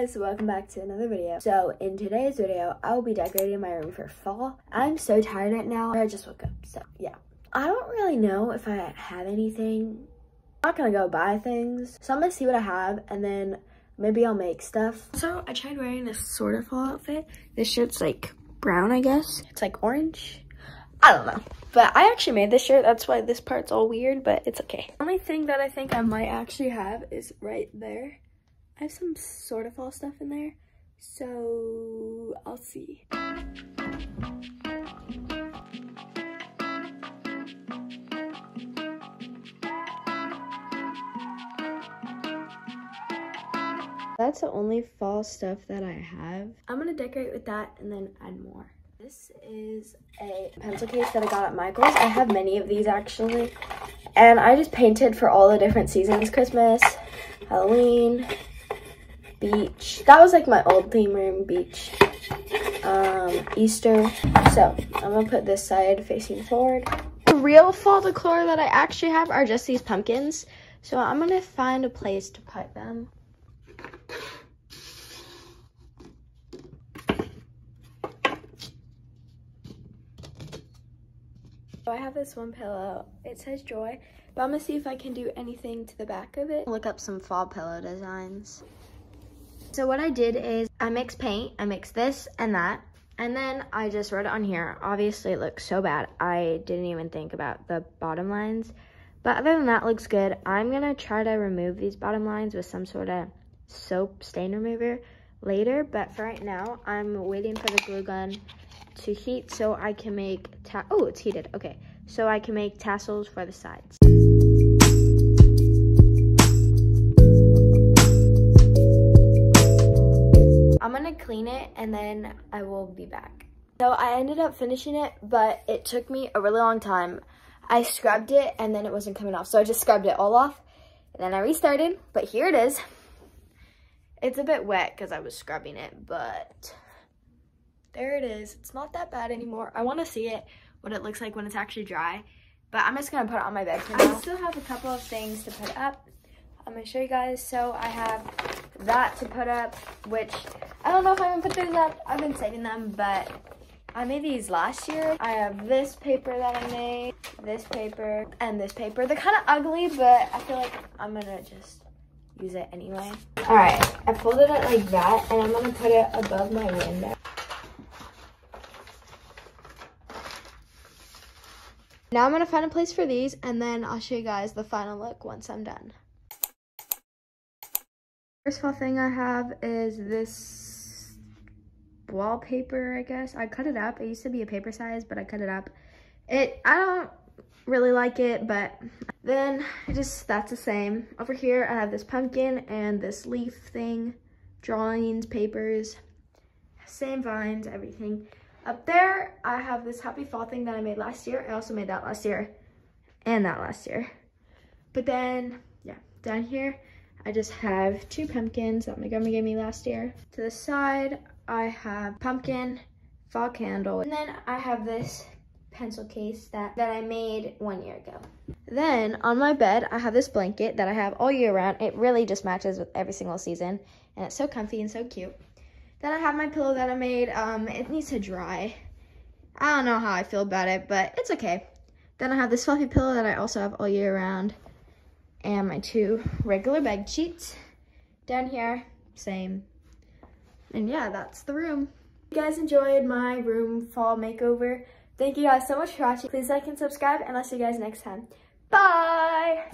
guys, welcome back to another video. So in today's video, I will be decorating my room for fall. I'm so tired right now. I just woke up, so yeah. I don't really know if I have anything. I'm not gonna go buy things. So I'm gonna see what I have and then maybe I'll make stuff. So I tried wearing this sort of fall outfit. This shirt's like brown, I guess. It's like orange. I don't know. But I actually made this shirt. That's why this part's all weird, but it's okay. The only thing that I think I might actually have is right there. I have some sort of fall stuff in there. So I'll see. That's the only fall stuff that I have. I'm gonna decorate with that and then add more. This is a pencil case that I got at Michael's. I have many of these actually. And I just painted for all the different seasons. Christmas, Halloween, beach. That was like my old theme room, beach, um, Easter. So I'm gonna put this side facing forward. The real fall decor that I actually have are just these pumpkins. So I'm gonna find a place to put them. I have this one pillow. It says Joy, but I'm gonna see if I can do anything to the back of it. Look up some fall pillow designs. So what I did is I mixed paint, I mixed this and that, and then I just wrote it on here. Obviously it looks so bad. I didn't even think about the bottom lines. But other than that, looks good. I'm gonna try to remove these bottom lines with some sort of soap stain remover later, but for right now, I'm waiting for the glue gun to heat so I can make, oh, it's heated, okay. So I can make tassels for the sides. It and then I will be back. So I ended up finishing it, but it took me a really long time. I scrubbed it and then it wasn't coming off. So I just scrubbed it all off and then I restarted, but here it is. It's a bit wet because I was scrubbing it, but there it is. It's not that bad anymore. I want to see it, what it looks like when it's actually dry. But I'm just going to put it on my bed for now. I still have a couple of things to put up. I'm going to show you guys. So I have that to put up, which I don't know if I'm to put these up. I've been saving them, but I made these last year. I have this paper that I made, this paper, and this paper. They're kind of ugly, but I feel like I'm to just use it anyway. All right, I folded it like that, and I'm to put it above my window. Now I'm to find a place for these and then I'll show you guys the final look once I'm done. First fall thing I have is this wallpaper, I guess. I cut it up. It used to be a paper size, but I cut it up. It, I don't really like it, but then I just, that's the same. Over here, I have this pumpkin and this leaf thing, drawings, papers, same vines, everything. Up there, I have this happy fall thing that I made last year. I also made that last year and that last year. But then, yeah, down here, I just have two pumpkins that my grandma gave me last year. To the side, I have pumpkin, fall candle, and then I have this pencil case that, that I made one year ago. Then on my bed, I have this blanket that I have all year round. It really just matches with every single season, and it's so comfy and so cute. Then I have my pillow that I made. Um, it needs to dry. I don't know how I feel about it, but it's okay. Then I have this fluffy pillow that I also have all year round. And my two regular bed sheets. Down here, same. And yeah, that's the room. If you guys enjoyed my room fall makeover, thank you guys so much for watching. Please like and subscribe, and I'll see you guys next time. Bye!